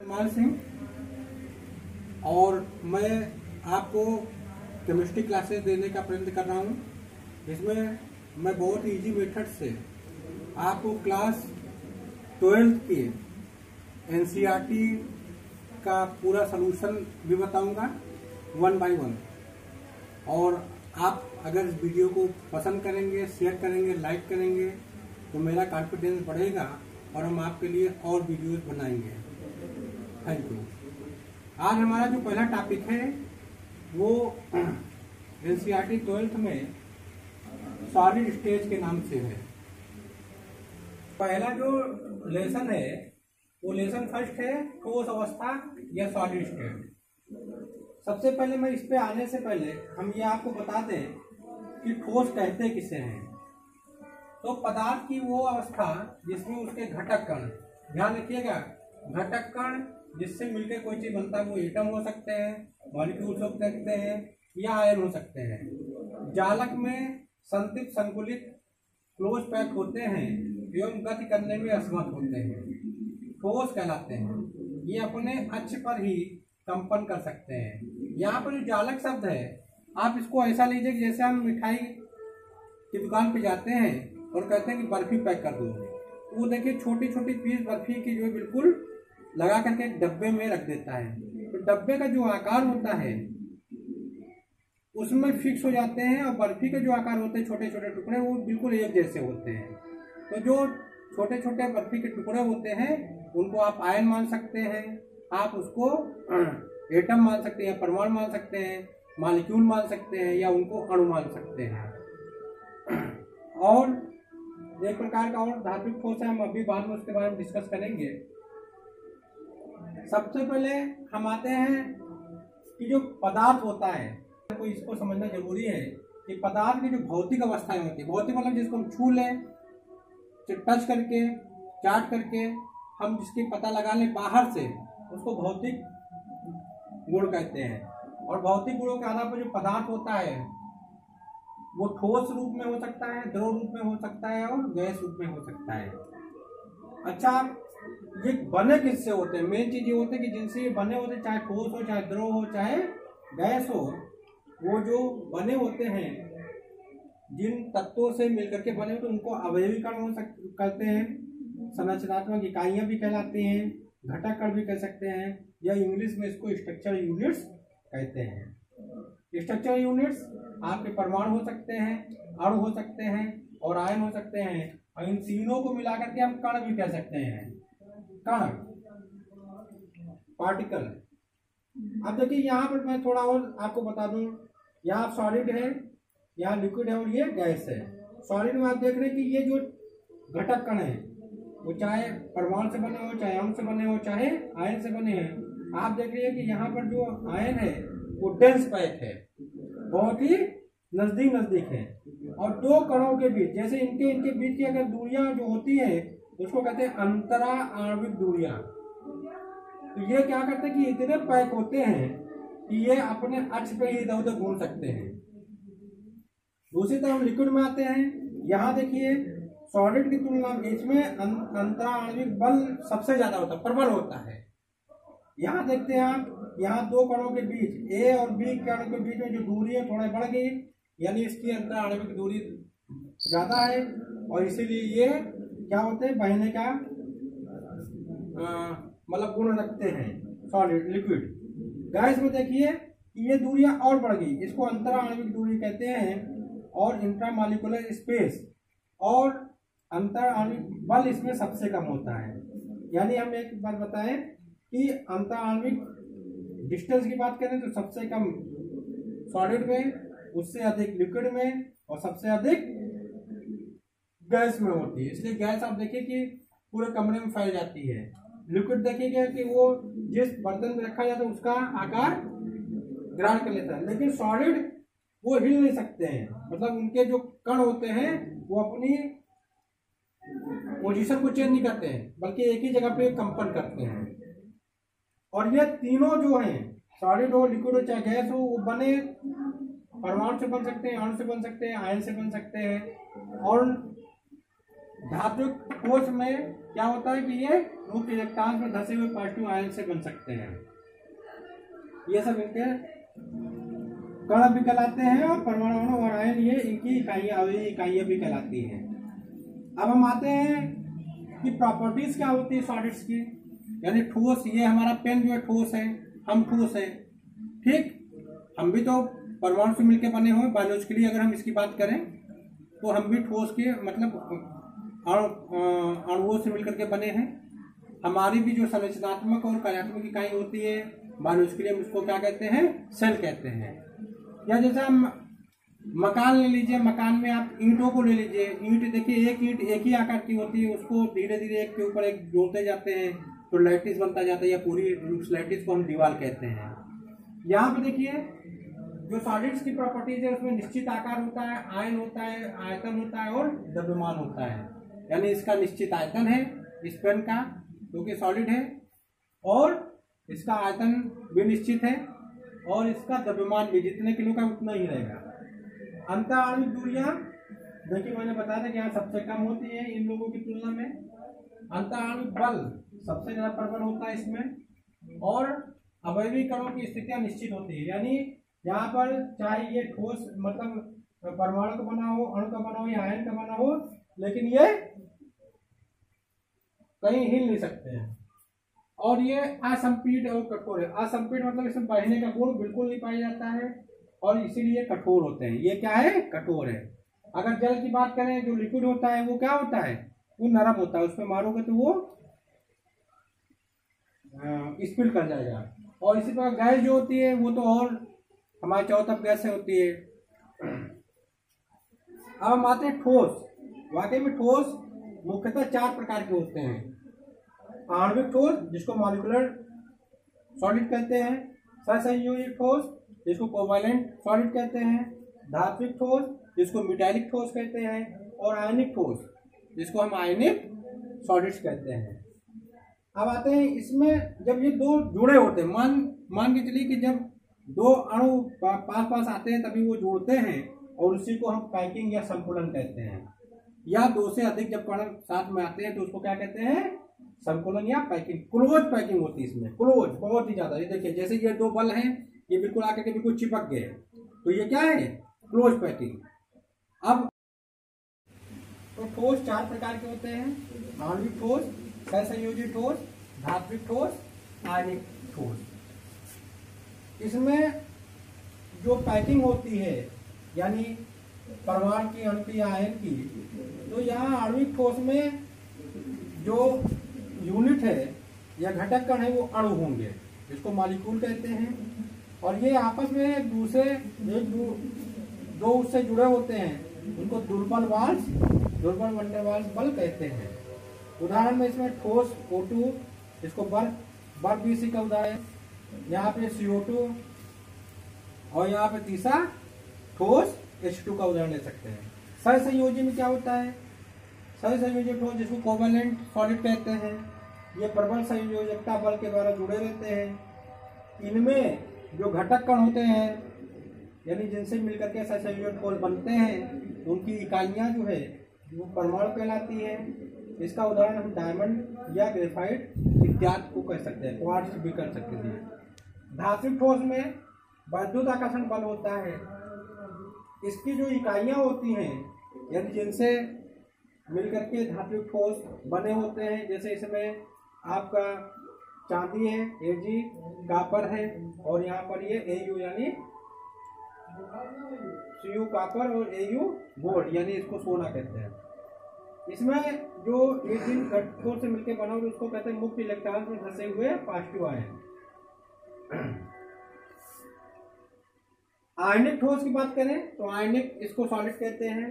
मान सिंह। और मैं आपको केमिस्ट्री क्लासेस देने का प्रयत्न कर रहा हूँ। इसमें मैं बहुत इजी मेथड से आपको क्लास ट्वेल्थ की एनसीईआरटी का पूरा सलूशन भी बताऊँगा वन बाय वन और आप अगर इस वीडियो को पसंद करेंगे शेयर करेंगे लाइक करेंगे तो मेरा कॉन्फिडेंस बढ़ेगा और हम आपके लिए और वीडियोस बनाएँगे। थैंक यू आज हमारा जो पहला टॉपिक है, वो एनसीईआरटी ट्वेल्थ में सॉलिड स्टेज के नाम से है। पहला जो लेसन है, वो लेसन फ़र्स्ट है ठोस अवस्था या सॉलिड स्टेट सबसे पहले मैं इस पे आने से पहले हम ये आपको बता दें कि ठोस कहते किसे हैं। तो पदार्थ की वो अवस्था जिसमें उसके घटक कण ध्यान रखिएगा घटक कण जिससे मिलकर कोई चीज़ बनता है, वो एटम हो सकते हैं मॉलिक्यूल्स हो सकते हैं, या आयन हो सकते हैं। जालक में संतृप्त संकुलित क्लोज पैक होते हैं, एवं गति करने में असमर्थ होते हैं। ठोस कहलाते हैं। ये अपने अक्ष पर ही कंपन कर सकते हैं। यहाँ पर जो जालक शब्द है, आप इसको ऐसा लीजिए कि जैसे हम मिठाई की दुकान पे जाते हैं और कहते हैं कि बर्फ़ी पैक कर दो वो देखिए छोटी छोटी पीस बर्फ़ी की जो बिल्कुल लगा करके डब्बे में रख देता है। तो डब्बे का जो आकार होता है, उसमें फिक्स हो जाते हैं और बर्फ़ी के जो आकार होते हैं छोटे छोटे टुकड़े, वो बिल्कुल एक जैसे होते हैं। तो जो छोटे छोटे बर्फ़ी के टुकड़े होते हैं, उनको आप आयन मान सकते हैं, आप उसको एटम मान सकते हैं परमाणु मान सकते हैं मालिक्यूल मान सकते हैं या उनको अणु मान सकते हैं। और एक प्रकार का और धात्विक ठोस है, हम अभी बाद में उसके बारे में डिस्कस करेंगे। सबसे पहले हम आते हैं कि जो पदार्थ होता है को इसको समझना ज़रूरी है कि पदार्थ की जो भौतिक अवस्थाएँ होती है, भौतिक मतलब जिसको हम छू लें टच करके, चाट करके, हम जिसकी पता लगा लें बाहर से, उसको भौतिक गुण कहते हैं। और भौतिक गुणों के आधार पर जो पदार्थ होता है, वो ठोस रूप में हो सकता है, द्रव रूप में हो सकता है और गैस रूप में हो सकता है। अच्छा ये बने किससे होते हैं? मेन चीज़ ये होते हैं कि जिनसे ये बने होते हैं, चाहे ठोस हो, चाहे द्रव हो, चाहे गैस हो, वो जो बने होते हैं, जिन तत्वों से मिलकर के बने होते उनको अवयवीकरण हो सक, करते हैं, संरचनात्मक इकाइयाँ भी कहलाती हैं घटक कण भी कह सकते हैं, या इंग्लिश में इसको स्ट्रक्चर यूनिट्स कहते हैं। स्ट्रक्चर यूनिट्स आपके परमाणु हो सकते हैं, अणु हो सकते हैं, और आयन हो सकते हैं, और इन तीनों को मिलाकर के हम कण भी कह सकते हैं। कण पार्टिकल अब देखिए, यहाँ पर मैं थोड़ा और आपको बता दूँ। यहाँ सॉलिड है, यहाँ लिक्विड है और ये गैस है। सॉलिड में आप देख रहे हैं कि ये जो घटक कण है, वो चाहे परमाणु से बने हो, चाहे अणु से बने हो, चाहे आयन से बने हैं, आप देख रहे हैं कि यहाँ पर जो आयन है, वो डेंस पैक है। बहुत ही नज़दीक नज़दीक है। और दो कणों के बीच, जैसे इनके इनके बीच की अगर दूरियाँ जो होती है उसको कहते हैं अंतरा आणविक दूरियाँ। तो ये क्या करते हैं कि इतने पैक होते हैं कि ये अपने अक्ष पे ही इधर उधर घूम सकते हैं। दूसरी तरफ़ लिक्विड में आते हैं। यहाँ देखिए सॉलिड की तुलना में इसमें अंतरा आणविक बल सबसे ज़्यादा होता है, प्रबल होता है। यहाँ देखते हैं आप, यहाँ दो कणों के बीच ए और बी कण के बीच में जो दूरी है थोड़ी बढ़ गई, यानी इसकी अंतर आणविक दूरी ज़्यादा है, और इसीलिए ये क्या होते हैं? बहने का मतलब गुण रखते हैं। सॉलिड लिक्विड गैस में देखिए ये दूरियाँ और बढ़ गई। इसको अंतर आणविक दूरी कहते हैं और इंट्रामालिकुलर स्पेस और अंतर आणविक बल इसमें सबसे कम होता है। यानी हम एक बात बताएँ कि अंतर आणविक डिस्टेंस की बात करें तो सबसे कम सॉलिड में, उससे अधिक लिक्विड में और सबसे अधिक गैस में होती है। इसलिए गैस आप देखिए कि पूरे कमरे में फैल जाती है। लिक्विड देखिएगा कि वो जिस बर्तन में रखा जाता है, उसका आकार ग्रहण कर लेता है। लेकिन सॉलिड वो हिल नहीं सकते हैं। मतलब उनके जो कण होते हैं, वो अपनी पोजीशन को चेंज नहीं करते हैं, बल्कि एक ही जगह पे कंपन करते हैं। और ये तीनों जो हैं सॉलिड हो लिक्विड हो, चाहे गैस हो, वो बने परमाणु से बन सकते हैं, अणु से बन सकते हैं आयन से बन सकते हैं। और धात्विक कोष में क्या होता है कि ये मुक्त इलेक्ट्रॉन में धसे हुए पॉजिटिव आयन से बन सकते हैं। ये सब इनके कण भी कहलाते हैं और परमाणु और आयन ये इनकी इकाइयाँ, अवयवी इकाइयाँ भी कहलाती हैं। अब हम आते हैं कि प्रॉपर्टीज़ क्या होती है सॉलिड्स की। यानी ठोस, ये हमारा पेन जो है ठोस है, हम ठोस है। ठीक? हम भी तो परमाणु से मिलकर बने हुए बायोलॉजिकली अगर हम इसकी बात करें तो हम भी ठोस के मतलब अणुओं से मिलकर के बने हैं। हमारी भी जो संरचनात्मक और कार्यात्मक इकाई होती है बायोलॉजिकली हम उसको क्या कहते हैं? सेल कहते हैं। या जैसे हम मकान ले लीजिए, मकान में आप ईंटों को ले लीजिए। ईंट देखिए, एक ईंट एक ही आकार की होती है, उसको धीरे धीरे एक के ऊपर एक जोड़ते जाते हैं तो लैटिस बनता जाता है या पूरी लैटिस को हम दीवार कहते हैं। यहाँ पे देखिए, जो सॉलिड्स की प्रॉपर्टीज़ है, उसमें निश्चित आकार होता है, आयन होता है, आयतन होता है और द्रव्यमान होता है। यानी इसका निश्चित आयतन है, इस पेन का क्योंकि तो सॉलिड है, और इसका आयतन भी निश्चित है, और इसका द्रव्यमान भी, जितने किलो का उतना ही रहेगा। अंतर आणविक दूरियाँ, देखिए मैंने बताया था कि यहाँ सबसे कम होती है, इन लोगों की तुलना में। अंतर आणविक बल सबसे ज़्यादा प्रबल होता है इसमें, और अवयवी कणों की स्थितियाँ निश्चित होती है। यानी यहाँ पर चाहे ये ठोस मतलब परमाणु का बना हो, अणु का बना हो, या आयन का बना हो, लेकिन ये कहीं हिल नहीं सकते हैं। और ये असंपीड और कठोर है। असंपीड मतलब इसमें बढ़ने का गुण बिल्कुल नहीं पाया जाता है और इसीलिए कठोर होते हैं। ये क्या है? कठोर है। अगर जल की बात करें, जो लिक्विड होता है, वो क्या होता है? वो नरम होता है। उसमें मारोगे तो वो स्पिल कर जाएगा। और इसी प्रकार गैस जो होती है, वो तो और हमारे चारों गैस होती है। अब हम आते हैं ठोस। वाकई में ठोस मुख्यतः चार प्रकार के होते हैं। आणविक ठोस, जिसको मॉलिकुलर सॉलिड कहते हैं सहसंयोजित ठोस, जिसको कोवैलेंट सॉलिड कहते हैं, धात्विक ठोस, जिसको मिटाइलिक ठोस कहते हैं, और आयनिक ठोस, जिसको हम आयनिक सॉलिड्स कहते हैं। अब आते हैं इसमें, जब ये दो जुड़े होते हैं, मान मान के चलिए कि जब दो अणु पास पास आते हैं, तभी वो जुड़ते हैं, और उसी को हम पैकिंग या संकुलन कहते हैं। या दो से अधिक जब कण साथ में आते हैं तो उसको क्या कहते हैं? संकुलन या पैकिंग, क्लोज पैकिंग होती है इसमें, क्लोज, बहुत ही ज़्यादा। ये देखिए, जैसे ये दो बल हैं, ये बिल्कुल आकर के बिल्कुल चिपक गए तो ये क्या है? Close packing. अब तो ठोस चार प्रकार के होते हैं, आणविक ठोस, सहसंयोजी ठोस, धात्विक ठोस, आयनिक ठोस। इसमें जो पैकिंग होती है, यानी परमाणु की, अणु आयन की तो यहाँ आणविक ठोस में जो यूनिट है या घटक कण है वो अणु होंगे जिसको मालिक्यूल कहते हैं। और ये आपस में एक दूसरे एक दू, दो उससे जुड़े होते हैं। उनको दुर्बल वाल्स दुर्बल वंडरवाल्स बल कहते हैं। उदाहरण में इसमें ठोस O2 इसको बर्फ़ बर्फ़ इसी का उदाहरण यहाँ पे CO2 और यहाँ पे तीसरा ठोस H2 का उदाहरण ले सकते हैं। सर संयोजी में क्या होता है? सह संयोजक ठोस जिसको कोवलेंट सॉलिड कहते हैं, ये प्रबल संयोजकता बल के द्वारा जुड़े रहते हैं। इनमें जो घटक कण होते हैं, यानी जिनसे मिलकर के सहसंयोजक ठोस बनते हैं, उनकी इकाइयाँ जो है, वो परमाणु कहलाती है। इसका उदाहरण हम डायमंड या ग्रेफाइट इत्यादि को कह सकते हैं क्वार्ट्स भी कर सकते हैं। धात्विक ठोस में वैद्युत आकर्षण बल होता है। इसकी जो इकाइयाँ होती हैं, यानी जिनसे मिलकर के धातु ठोस बने होते हैं। जैसे इसमें आपका चांदी है ए जी कापर है, और यहाँ पर ये ए यू यानी सी यू कापर और ए यू गोल्ड यानी इसको सोना कहते हैं। इसमें जो एक दिन घटकों से मिलकर बना हुआ उसको कहते हैं मुक्त इलेक्ट्रॉन में फंसे हुए पॉजिटिव आयन आयनिक ठोस की बात करें तो आयनिक इसको सॉलिड कहते हैं।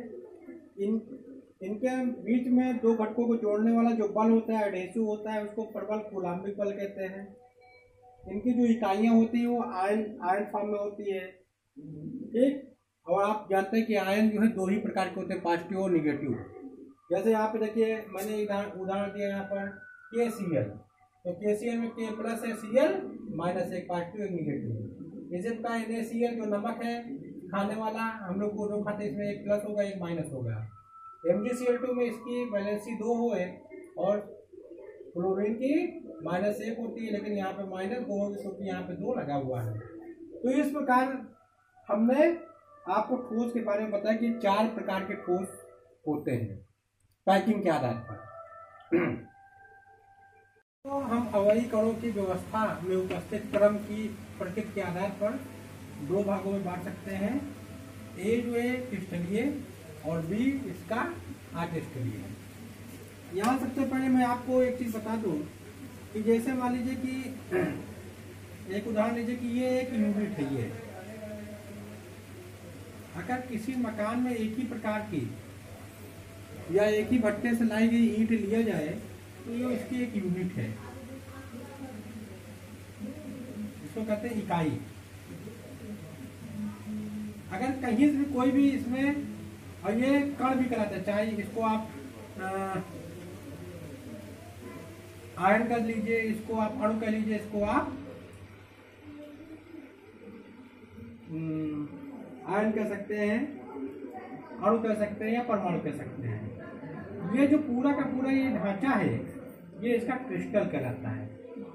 इन इनके बीच में दो घटकों को जोड़ने वाला जो बल होता है एडेसिव होता है, उसको प्रबल कुलाम्बिक बल कहते हैं। इनकी जो इकाइयाँ होती हैं, वो आयन आयन फॉर्म में होती है। ठीक? और आप जानते हैं कि आयन जो है दो ही प्रकार के होते हैं पॉजिटिव और निगेटिव जैसे यहाँ पे देखिए, मैंने उदाहरण दिया यहाँ पर के सी एल तो के सी एल में के प्लस है सी एल माइनस एक पॉजिटिव एक निगेटिव इजिप का एन सी एल जो नमक है, खाने वाला, हम लोग को जो खाते इसमें एक प्लस होगा, एक माइनस होगा। एम में इसकी वैलेंसी दो हो है और क्लोरीन की माइनस एक होती है, लेकिन यहाँ पे माइनस दो होगी क्योंकि यहाँ पे दो लगा हुआ है। तो इस प्रकार हमने आपको ठोस के बारे में बताया कि चार प्रकार के ठोस होते हैं। पैकिंग के आधार पर। तो हम अवयी कणों की व्यवस्था में उपस्थित क्रम की प्रकृति के आधार पर दो भागों में बांट सकते हैं। ए जो है, क्रिस्टलीय और बी इसका आर्टिस्टलीय है यहाँ सबसे पहले मैं आपको एक चीज़ बता दूँ कि जैसे मान लीजिए कि एक उदाहरण लीजिए कि ये एक यूनिट है ये। अगर किसी मकान में एक ही प्रकार की या एक ही भट्टे से लाई गई ईंट लिया जाए तो ये इसकी एक यूनिट है। इसको कहते हैं इकाई। अगर कहीं से भी कोई भी इसमें और ये कण भी कराते हैं चाहे इसको आप आयन कर लीजिए इसको आप अणु कह लीजिए इसको आप हम्म, आयन कह सकते हैं अणु कह सकते हैं या परमाणु कह सकते हैं। ये जो पूरा का पूरा ये ढांचा है ये इसका क्रिस्टल कहलाता है।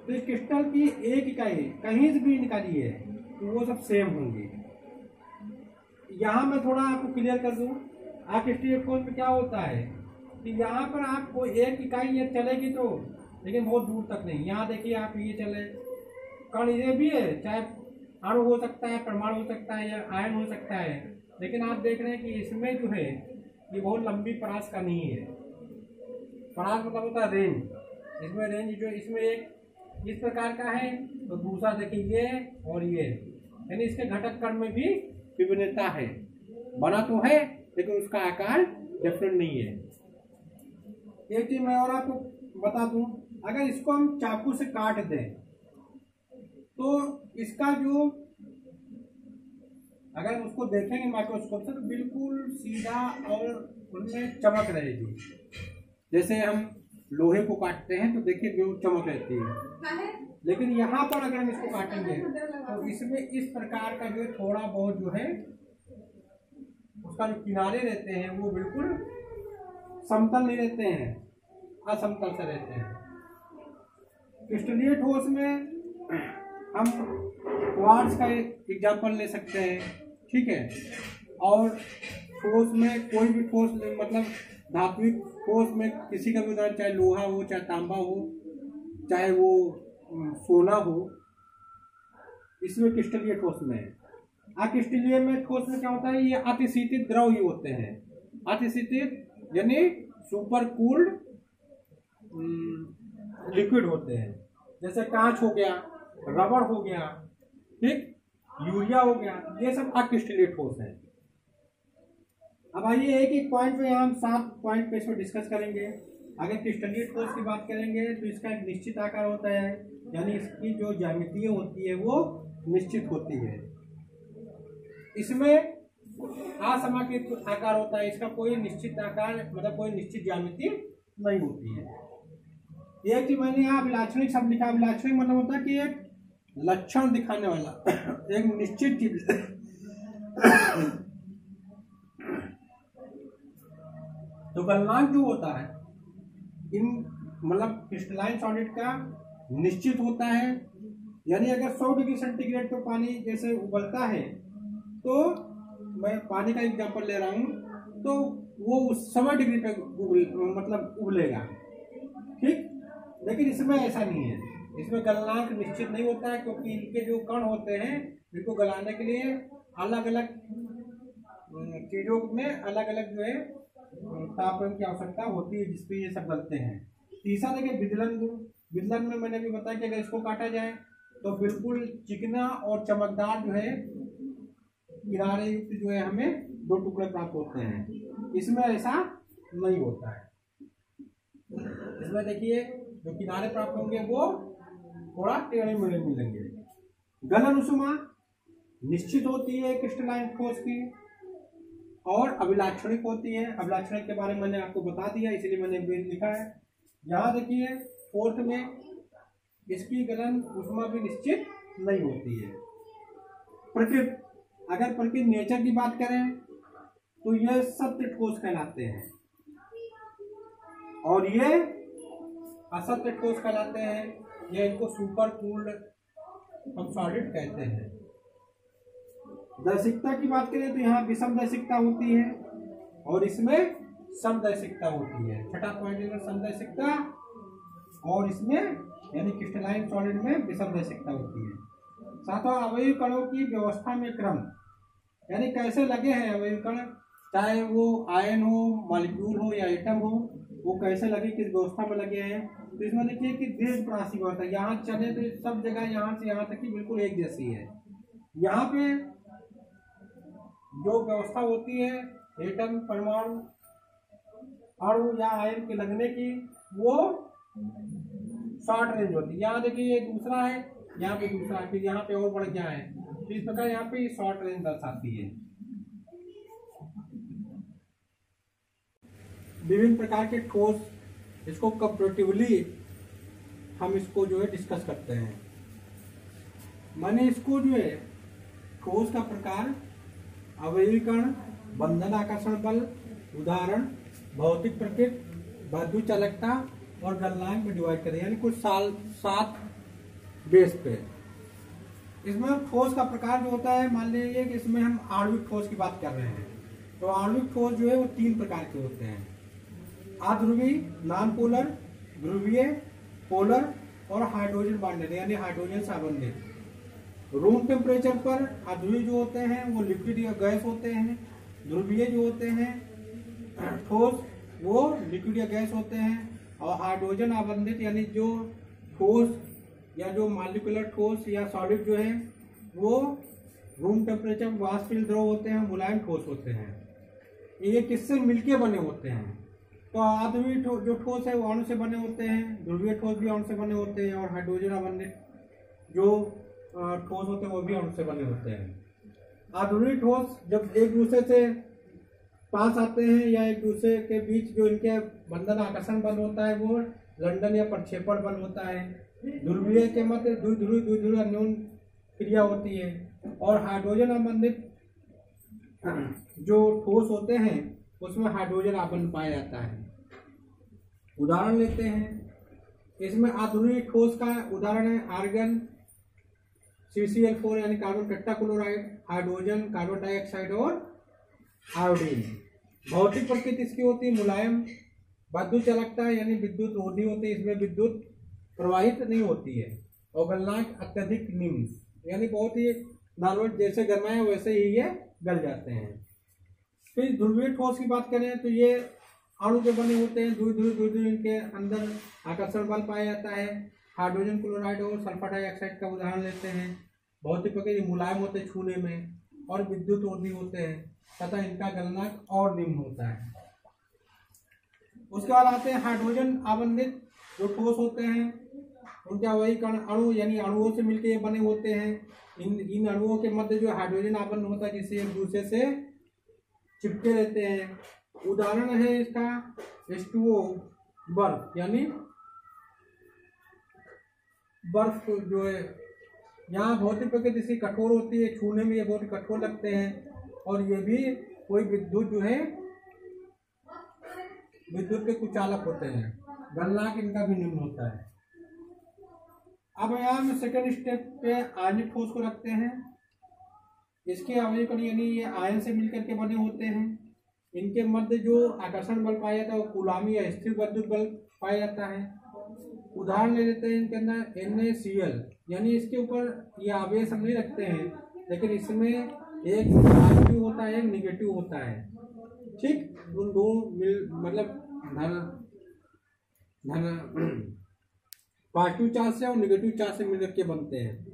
तो इस क्रिस्टल की एक इकाई कहीं से भी निकाली है तो वो सब सेम होंगे। यहाँ मैं थोड़ा आपको क्लियर कर दूँ। आर्टिस्टिक फ़ोन में क्या होता है कि यहाँ पर आपको एक इकाई ये चलेगी तो लेकिन बहुत दूर तक नहीं। यहाँ देखिए आप ये चले। कण ये भी है, चाहे अणु हो सकता है, परमाणु हो सकता है या आयन हो सकता है, लेकिन आप देख रहे हैं कि इसमें जो है, ये बहुत लंबी परास का नहीं है। परास मतलब होता है रेंज। इसमें रेंज जो, इसमें एक इस प्रकार का है तो दूसरा देखिए ये और ये। यानी इसके घटक कण में भी विभिन्नता है। बना तो है लेकिन उसका आकार डिफरेंट नहीं है। एक चीज़ मैं और आपको बता दूँ अगर इसको हम चाकू से काट दें तो इसका जो अगर उसको देखेंगे माइक्रोस्कोप से तो बिल्कुल सीधा और उनमें चमक रहेगी। जैसे हम लोहे को काटते हैं तो देखिए जो चमक रहती है। लेकिन यहाँ पर अगर हम इसको काटेंगे तो इसमें इस प्रकार का जो थोड़ा बहुत जो है उसका जो किनारे रहते हैं, वो बिल्कुल समतल नहीं रहते हैं, असमतल से रहते हैं। क्रिस्टलीय ठोस में हम क्वार्ट्ज का एग्ज़ाम्पल ले सकते हैं, ठीक है? और ठोस में कोई भी ठोस मतलब धात्विक ठोस में किसी का भी उदाहरण, चाहे लोहा हो, चाहे तांबा हो, चाहे वो सोना हो, इसमें क्रिस्टलीय ठोस में है। अक्रिस्टलीय में ठोस में क्या होता है? ये अतिशीतित द्रव ही होते हैं। अतिशीतित यानी सुपर कूल्ड लिक्विड होते हैं। जैसे कांच हो गया, रबड़ हो गया, ठीक? यूरिया हो गया, ये सब अक्रिस्टलीय ठोस है। अब आइए एक एक पॉइंट पे हम सात पॉइंट पे इसमें डिस्कस करेंगे। अगर क्रिस्टलीय ठोस की बात करेंगे तो इसका एक निश्चित आकार होता है। यानी इसकी जो ज्यामितीय होती है, वो निश्चित होती है। इसमें असमाकृत आकार होता है, इसका कोई निश्चित आकार मतलब कोई निश्चित ज्यामिति नहीं होती है। एक मैंने यहाँ अभिलाक्षणिक शब्द लिखा, अभिलाक्षणिक मतलब होता है कि एक लक्षण दिखाने वाला, एक निश्चित चीज़। तो गलनांक जो होता है, इन मतलब क्रिस्टलाइन सॉलिड का निश्चित होता है, यानी अगर 100 डिग्री सेंटीग्रेड पे पानी जैसे उबलता है तो मैं पानी का एग्जांपल ले रहा हूँ तो वो उस सवा डिग्री पे उबल मतलब उबलेगा। ठीक? लेकिन इसमें ऐसा नहीं है। इसमें गलनांक निश्चित नहीं होता है, क्योंकि इनके जो कण होते हैं, इनको गलाने के लिए अलग अलग चीज़ों में अलग अलग जो है तापमान की आवश्यकता होती है, जिसपे ये सब गलते हैं। तीसरा देखिए, विदलन विदलन में मैंने भी बताया कि अगर इसको काटा जाए तो बिल्कुल चिकना और चमकदार जो है किनारे युक्त जो है हमें दो टुकड़े प्राप्त होते हैं। इसमें ऐसा नहीं होता है। इसमें देखिए जो किनारे प्राप्त होंगे वो थोड़ा टेढ़े मेढ़े मिलेंगे। गलन उष्मा निश्चित होती है क्रिस्टलाइन ठोस की और अभिलाक्षणिक होती है। अभिलाक्षणिक के बारे में मैंने आपको बता दिया इसलिए मैंने लिखा है। यहाँ देखिए फोर्थ में इसकी गलन उष्मा भी निश्चित नहीं होती है। प्रकृति अगर प्रकृति नेचर की बात करें तो यह सत्य ठोस कहलाते हैं। और ये असत्य ठोस कहलाते हैं, या इनको सुपर कूल्ड सॉलिड कहते हैं। दैसिकता की बात करें तो यहाँ विषम दैसिकता होती है, और इसमें समदैसिकता होती है। छठा पॉइंट समदैसिकता और इसमें, यानी क्रिस्टलाइन सॉलिड में विषम दैसिकता होती है। सातवां अवयव कणों की व्यवस्था में क्रम। यानी कैसे लगे हैं कण चाहे वो आयन हो, मॉलिक्यूल हो या एटम हो, वो कैसे लगे, किस व्यवस्था में लगे हैं? तो इसमें देखिए कि देश प्रासी व्यवस्था, यहाँ चले तो सब जगह यहाँ से यहाँ तक की बिल्कुल एक जैसी है। यहाँ पे जो व्यवस्था होती है, एटम, परमाणु, अणु या आयन के लगने की, वो शॉर्ट रेंज होती है। यहाँ देखिए ये दूसरा है यहाँ पे दूसरा फिर यहाँ पे और बढ़ गया है। तो इस प्रकार यहाँ पे शॉर्ट रेंज दर्शाती है। विभिन्न प्रकार के ठोस इसको कंपेरेटिवली हम इसको जो है डिस्कस करते हैं। मैंने इसको जो है ठोस का प्रकार अवयवीकरण, बंधन आकर्षण बल, उदाहरण, भौतिक प्रकृति विद्युत चालकता और गलनांक में डिवाइड करें। यानी कुछ साल, सात बेस पे। इसमें ठोस का प्रकार जो होता है, मान लीजिए कि इसमें हम आणविक ठोस की बात कर रहे हैं। तो आणविक ठोस जो है, वो तीन प्रकार के होते हैं। अध्रुवी नॉन पोलर ध्रुवीय पोलर और हाइड्रोजन बांडेड यानी हाइड्रोजन से आबंधित रूम टेम्परेचर पर अध्रुवी जो होते हैं, वो लिक्विड या गैस होते हैं। ध्रुवीय जो होते हैं, ठोस, वो लिक्विड या गैस होते हैं। और हाइड्रोजन आबंधित यानी जो ठोस या जो मालिकुलर ठोस या सॉलिड जो है, वो रूम टेम्परेचर वाष्पशील द्रव होते हैं, मुलायम ठोस होते हैं। ये किससे मिलके बने होते हैं? तो आदमी जो ठोस है, वो अणु से बने होते हैं, ध्रुवीय ठोस भी अणु से बने होते हैं और हाइड्रोजन आबंधित जो ठोस होते हैं, वो भी अणु से बने होते हैं। आधुनिक ठोस जब एक दूसरे से पास आते हैं या एक दूसरे के बीच जो इनके बंधन आकर्षण बल होता है, वो लंडन या प्रक्षेपण बल होता है। ध्रुवीय के मध्य द्विध्रुवी द्विध्रुवी अन्योन क्रिया होती है। और हाइड्रोजन आबंधित जो ठोस होते हैं, उसमें हाइड्रोजन आबंध पाया जाता है। उदाहरण लेते हैं। इसमें आधुनिक ठोस का उदाहरण है argon C C L four यानी carbon tetrachloride hydrogen carbon dioxide और आयोडीन भौतिक प्रकृति इसकी होती है, मुलायम विद्युत चलकता है यानी विद्युत रोधी होती है, इसमें विद्युत प्रवाहित नहीं होती है। और गलनांक अत्यधिक निम्न, यानी बहुत ही नॉर्मल, जैसे गर्माए वैसे ही ये गल जाते हैं। फिर ध्रुवीय ठोस की बात करें तो ये अणु के बने होते हैं ध्रुव ध्रुव ध्रुव इनके अंदर आकर्षण बल पाया जाता है। हाइड्रोजन क्लोराइड और सल्फ़र डाइऑक्साइड का उदाहरण लेते हैं। बहुत ही प्रकार मुलायम होते हैं छूने में, और विद्युत रोधी होते हैं, तथा इनका गलनाक और निम्न होता है। उसके बाद आते हैं हाइड्रोजन आबंधित जो ठोस होते हैं उनका वही कण अणु, यानी अणुओं से मिलकर बने होते हैं। इन इन अणुओं के मध्य जो हाइड्रोजन आबंध होता है जिससे एक दूसरे से चिपके रहते हैं। उदाहरण है इसका एस टू ओ बर्फ़, यानी बर्फ़ जो है। यहाँ भौतिक प्रकृति इसकी कठोर होती है, छूने में ये बहुत कठोर लगते हैं। और ये भी कोई विद्युत जो है, विद्युत के कुचालक होते हैं। गलनाक इनका भी निम्न होता है। अब यहाँ हम सेकेंड स्टेप पे आयनिक ठोस को रखते हैं। इसके अवयव यानी ये आयन से मिलकर के बने होते हैं। इनके मध्य जो आकर्षण बल पाया जाता है वो गुलामी या स्थिर विद्युत बल पाया जाता है। उदाहरण ले लेते हैं इनके अंदर एन ए सी एल यानी इसके ऊपर ये आवेश हम नहीं रखते हैं, लेकिन इसमें एक पॉजिटिव होता है, एक निगेटिव होता है। ठीक? उन दो मिल मतलब धन धन पॉजिटिव चार्ज से और निगेटिव चार्ज से मिलकर के बनते हैं।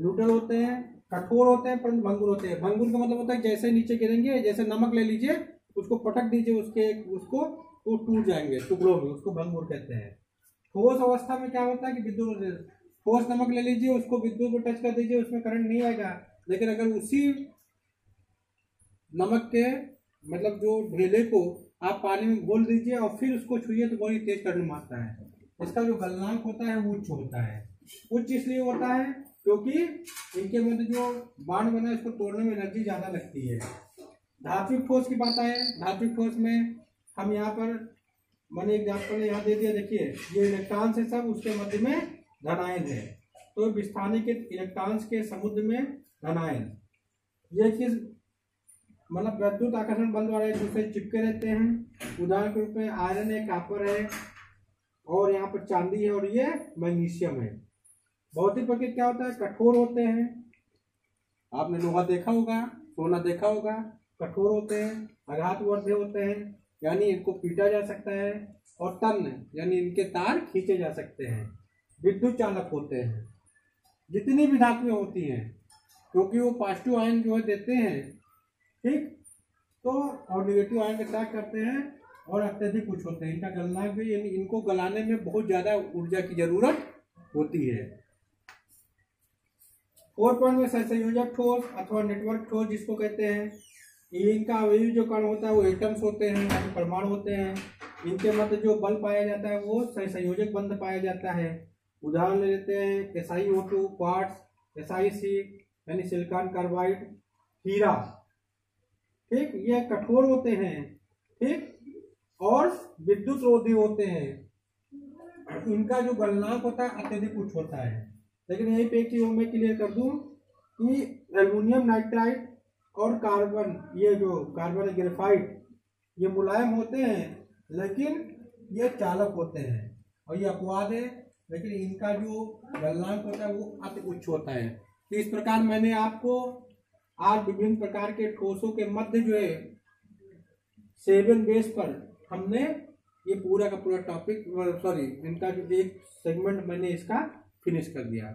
न्यूट्रल होते हैं, कठोर होते हैं, परंतु भंगुर होते हैं। भंगुर का मतलब होता है जैसे नीचे गिरेंगे, जैसे नमक ले लीजिए, उसको पटक दीजिए, उसके, उसको तो टूट जाएँगे, टुकड़ों में, उसको भंगुर कहते हैं। ठोस अवस्था में क्या होता है कि विद्युत ठोस नमक ले लीजिए, उसको विद्युत को टच कर दीजिए, उसमें करंट नहीं आएगा। लेकिन अगर उसी नमक के मतलब जो ढेले को आप पानी में घोल दीजिए और फिर उसको छुइए तो बहुत ही तेज करंट मारता है। इसका जो गलनांक होता है उच्च होता है। उच्च इसलिए होता है क्योंकि इनके मध्य जो बाण बना है, इसको तोड़ने में एनर्जी ज़्यादा लगती है। धात्विक ठोस की बात आए, धात्विक ठोस में हम यहाँ पर, मैंने एग्ज़ाम्पल यहाँ दे दिया, देखिए, ये इलेक्ट्रॉन है सब, उसके मध्य में धनायन है। तो विस्थानी के इलेक्ट्रॉन्स के समुद्र में धनायन। ये चीज़ मतलब विद्युत आकर्षण बल द्वारा एक दूसरे चिपके रहते हैं। उदाहरण के रूप में आयरन है कापर है और यहाँ पर चांदी है और ये मैग्नीशियम है। भौतिक प्रकृति क्या होता है? कठोर होते हैं। आपने लोहा देखा होगा, सोना देखा होगा, कठोर होते हैं आघात वर्धे होते हैं, यानी इनको पीटा जा सकता है और तन, यानी इनके तार खींचे जा सकते हैं। विद्युत चालक होते हैं। जितनी भी धातुएँ होती हैं, क्योंकि वो पॉजिटिव आयन जो है देते हैं, ठीक? तो और निगेटिव आयन के साथ करते हैं और अत्यधिक कुछ होते हैं। इनका गलनांक भी यानी इनको गलाने में बहुत ज़्यादा ऊर्जा की ज़रूरत होती है। फोर पॉइंट में संयोजक? ठोस अथवा नेटवर्क ठोस, जिसको कहते हैं। इनका अवयवी जो कण होता है, वो एटम्स होते हैं यानी परमाणु होते हैं। इनके मध्य जो बल पाया जाता है, वो संयोजक बंध पाया जाता है। उदाहरण लेते हैं S I O two quartz S I C यानी सिलिकॉन कार्बाइड हीरा। ठीक? ये कठोर होते हैं। ठीक? और विद्युत रोधी होते हैं। इनका जो गलनांक होता है, अत्यधिक उच्च होता है। लेकिन यही पे चीज़ मैं क्लियर कर दूँ कि एल्यूमिनियम नाइट्राइड और कार्बन ये जो कार्बन ग्रेफाइट ये मुलायम होते हैं, लेकिन ये चालक होते हैं और ये अपवाद है। लेकिन इनका जो गलनांक होता है, वो अति उच्च होता है। तो इस प्रकार मैंने आपको आज विभिन्न प्रकार के ठोसों के मध्य जो है, सेवन बेस पर हमने ये पूरा का पूरा टॉपिक सॉरी इनका जो एक सेगमेंट मैंने इसका फिनिश कर दिया।